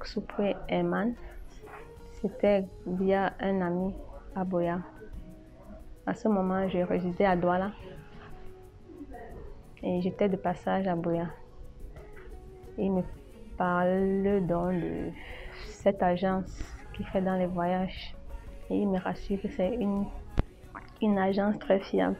Toksupwe Herman. C'était via un ami à Boya. À ce moment, je résidais à Douala et j'étais de passage à Boya. Il me parle donc de cette agence qui fait dans les voyages et il me rassure que c'est une agence très fiable.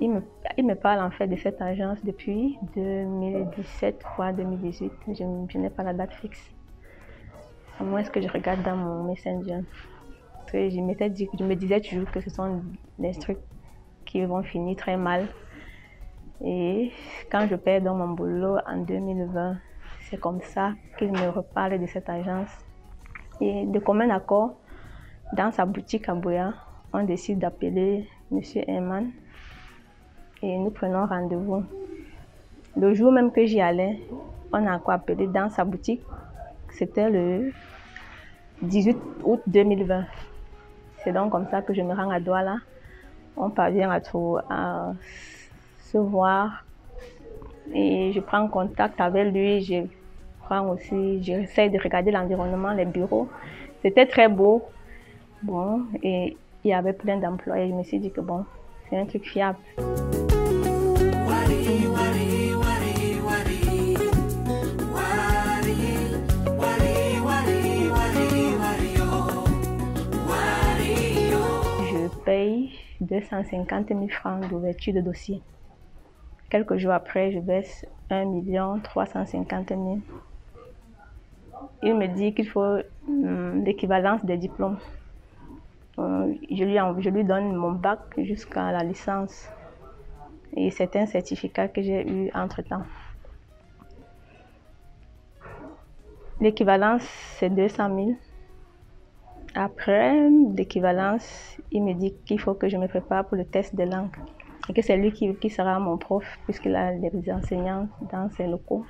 Il me, parle en fait de cette agence depuis 2017 ou 2018. Je, n'ai pas la date fixe. À moins que je regarde dans mon Messenger. Dit, je me disais toujours que ce sont des trucs qui vont finir très mal. Et quand je perds dans mon boulot en 2020, c'est comme ça qu'il me reparle de cette agence. Et de commun accord, dans sa boutique à Boya, on décide d'appeler M. Herman et nous prenons rendez-vous. Le jour même que j'y allais, on a encore appelé dans sa boutique? C'était le 18 août 2020. C'est donc comme ça que je me rends à Douala. On parvient à, se voir et je prends contact avec lui. Je prends aussi, j'essaie de regarder l'environnement, les bureaux. C'était très beau. Bon, et il y avait plein d'employés. Je me suis dit que bon, c'est un truc fiable. 250 000 francs d'ouverture de dossier. Quelques jours après, je baisse 1 350 000. Il me dit qu'il faut hum, l'équivalence des diplômes. Euh, je, lui, je lui donne mon bac jusqu'à la licence. Et c'est un certificat que j'ai eu entre-temps. L'équivalence, c'est 200 000. Après l'équivalence, il me dit qu'il faut que je me prépare pour le test de langue et que c'est lui qui, qui, sera mon prof puisqu'il a des enseignants dans ses locaux.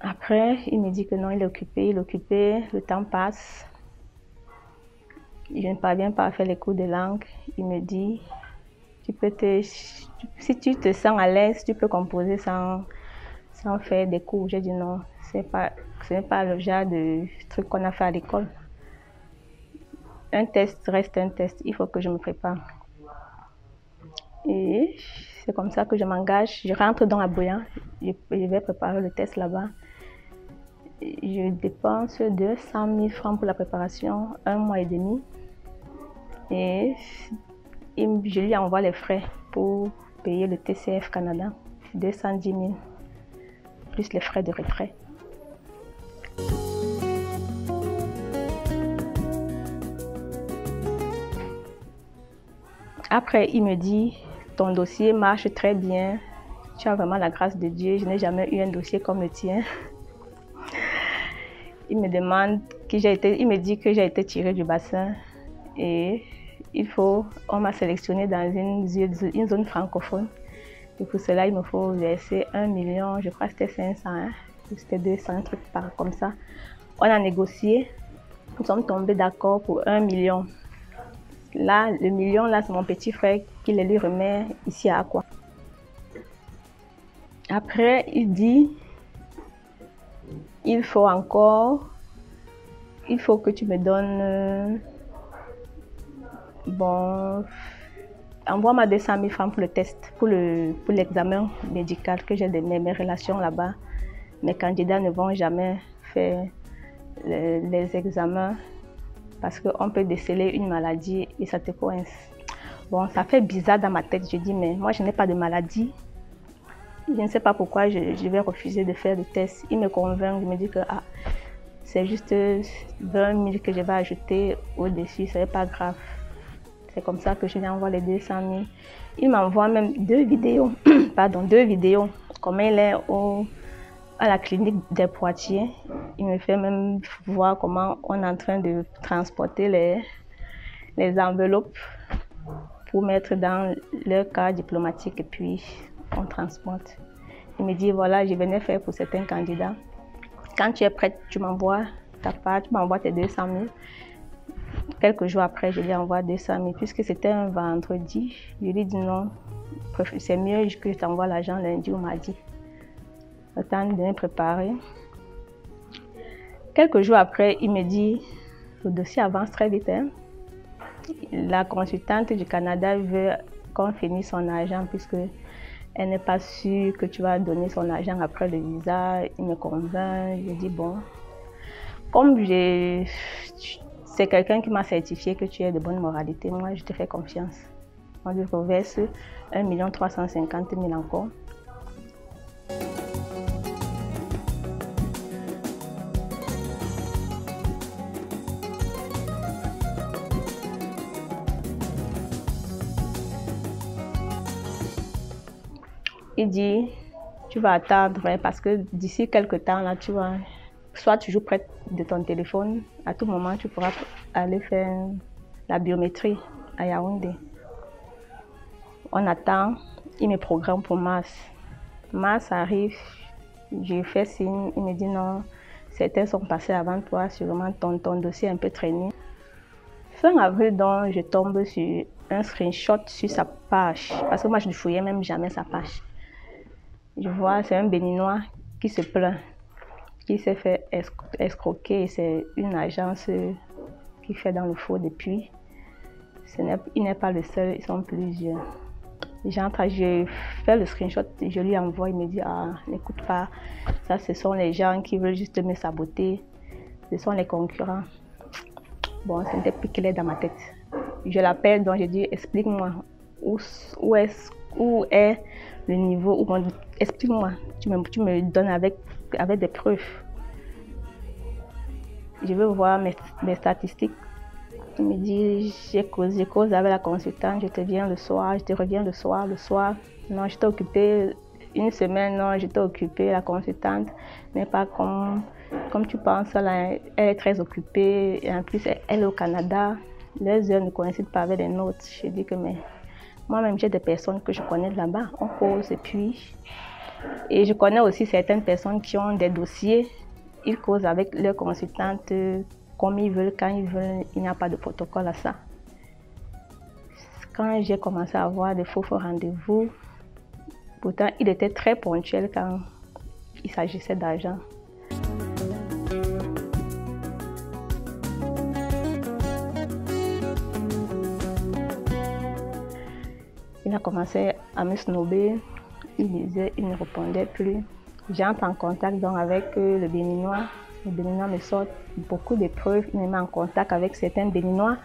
Après, il me dit que non, il est occupé, il est occupé, le temps passe. Je ne parviens pas à faire les cours de langue. Il me dit, tu peux te, si tu te sens à l'aise, tu peux composer sans, sans faire des cours. J'ai dit non, ce n'est pas le genre de truc qu'on a fait à l'école. Un test reste un test, il faut que je me prépare. Et c'est comme ça que je m'engage. Je rentre dans bouillon, je, je vais préparer le test là-bas. Je dépense 200 000 francs pour la préparation, un mois et demi. Et je lui envoie les frais pour payer le TCF Canada, 210 000, plus les frais de retrait. Après, il me dit, ton dossier marche très bien, tu as vraiment la grâce de Dieu, je n'ai jamais eu un dossier comme le tien. Il me demande j'ai été, il me dit que j'ai été tiré du bassin et il faut, on m'a sélectionné dans une, zone francophone. Et pour cela, il me faut verser un million, je crois que c'était 500, hein, c'était 200, un truc par, comme ça. On a négocié, nous sommes tombés d'accord pour un million. Là, le million, là, c'est mon petit frère qui le lui remet ici à quoi. Après, il dit, il faut encore, il faut que tu me donnes, bon, envoie-moi 200 000 francs pour le test, pour le pour l'examen médical que j'ai de mes, relations là-bas. Mes candidats ne vont jamais faire les examens parce qu'on peut déceler une maladie et ça te coince. Bon, ça fait bizarre dans ma tête. Je dis, mais moi, je n'ai pas de maladie. Je ne sais pas pourquoi je, je, vais refuser de faire le test. Il me convainc, il me dit que ah, c'est juste 20 000 que je vais ajouter au-dessus, ce n'est pas grave. C'est comme ça que je lui envoie les 200 000. Il m'envoie même deux vidéos, pardon, deux vidéos, comme il est au, à la clinique des Poitiers. Il me fait même voir comment on est en train de transporter les, les enveloppes pour mettre dans leur cas diplomatique et puis on transporte. Il me dit voilà, je venais faire pour certains candidats. Quand tu es prête, tu m'envoies ta part, tu m'envoies tes 200 000. Quelques jours après, je lui envoie 200 000 puisque c'était un vendredi. Je lui dis non, c'est mieux que je t'envoie l'argent lundi ou mardi. Le temps de me préparer. Quelques jours après, il me dit, le dossier avance très vite. Hein. La consultante du Canada veut qu'on finisse son argent puisque elle n'est pas sûre que tu vas donner son argent après le visa. Il me convainc. Je dis bon, comme c'est quelqu'un qui m'a certifié que tu es de bonne moralité, moi je te fais confiance. On lui reverse 1 350 000 encore. Il dit, tu vas attendre parce que d'ici quelques temps, là, tu vas, soit toujours près de ton téléphone, à tout moment, tu pourras aller faire la biométrie à Yaoundé. On attend, il me programme pour mars. Mars arrive, je fais signe, il me dit non, certains sont passés avant toi, sûrement ton, ton dossier est un peu traîné. Fin avril, donc, je tombe sur un screenshot sur sa page, parce que moi je ne fouillais même jamais sa page. Je vois, c'est un béninois qui se plaint, qui s'est fait escroquer. C'est une agence qui fait dans le faux depuis. il n'est pas le seul, ils sont plusieurs. J'entre, je fais le screenshot, je lui envoie, il me dit Ah, n'écoute pas, ça ce sont les gens qui veulent juste me saboter, ce sont les concurrents. Bon, c'était plus clair dans ma tête. Je l'appelle, donc je dis Explique-moi où, où, est, où est le niveau où explique-moi, tu me, tu me donnes avec, avec des preuves. Je veux voir mes, mes statistiques. Il me dit, j'ai cause, cause avec la consultante, je te viens le soir, je te reviens le soir, le soir. Non, j'étais occupée une semaine, non, j'étais occupée, la consultante n'est pas comme, comme tu penses, elle, elle, est très occupée, et en plus, elle, est au Canada, les heures ne coïncident pas avec les nôtres. Je dis que, mais moi-même, j'ai des personnes que je connais là-bas. On cause et puis. Et je connais aussi certaines personnes qui ont des dossiers. Ils causent avec leurs consultantes comme ils veulent, quand ils veulent. Il n'y a pas de protocole à ça. Quand j'ai commencé à avoir des faux, faux rendez-vous, pourtant, il était très ponctuel quand il s'agissait d'argent. Il a commencé à me snober. Il disait, il ne répondait plus. J'entre en contact donc avec euh, le Béninois. Le Béninois me sort beaucoup de preuves. Il me met en contact avec certains Béninois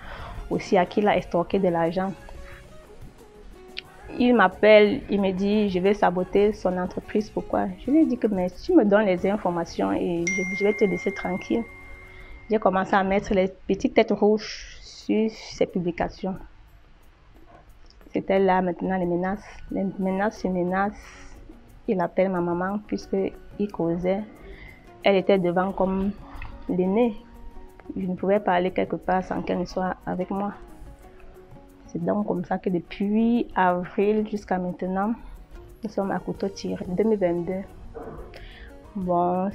aussi à qui il a estorqué de l'argent. Il m'appelle, il me dit, je vais saboter son entreprise. Pourquoi? Je lui ai dit que mais tu me donnes les informations et je, vais te laisser tranquille. J'ai commencé à mettre les petites têtes rouges sur ses publications. C'était là maintenant les menaces. Les menaces sur menaces. Il appelle ma maman puisqu'il causait. Elle était devant comme l'aînée. Je ne pouvais pas aller quelque part sans qu'elle soit avec moi. C'est donc comme ça que depuis avril jusqu'à maintenant, nous sommes à couteau tiré. 2022. Bon,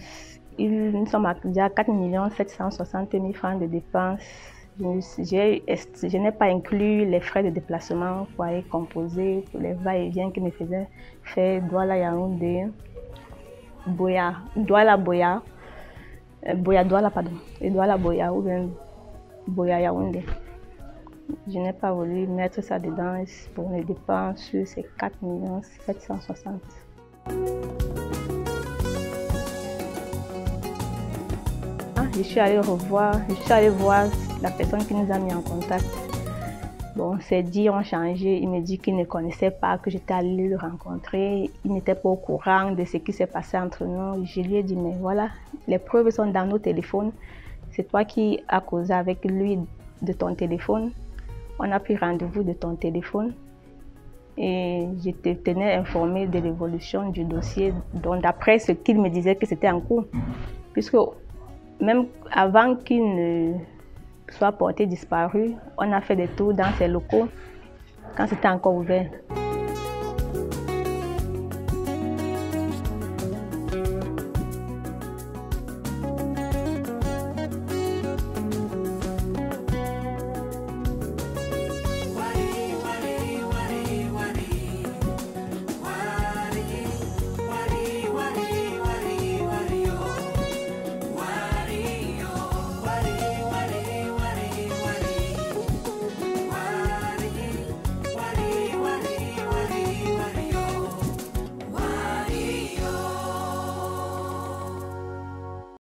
nous sommes à déjà 4 760 000 francs de dépenses je n'ai pas inclus les frais de déplacement, foyer composé, les va-et-vient qui me faisaient faire Douala Yaoundé, Boya, Douala Boya, euh, Boya Douala, pardon, et Douala Boya ou bien Boya Yaoundé. Je n'ai pas voulu mettre ça dedans pour les dépenses sur ces 4 760 ah, je suis allée revoir, je suis allée voir la personne qui nous a mis en contact. Bon, ses dits ont changé. Il me dit qu'il ne connaissait pas, que j'étais allée le rencontrer. Il n'était pas au courant de ce qui s'est passé entre nous. Je lui ai dit, mais voilà, les preuves sont dans nos téléphones. C'est toi qui as causé avec lui de ton téléphone. On a pris rendez-vous de ton téléphone. Et je te tenais informé de l'évolution du dossier, donc d'après ce qu'il me disait que c'était en cours. Puisque même avant qu'il ne soit porté disparu. On a fait des tours dans ces locaux quand c'était encore ouvert.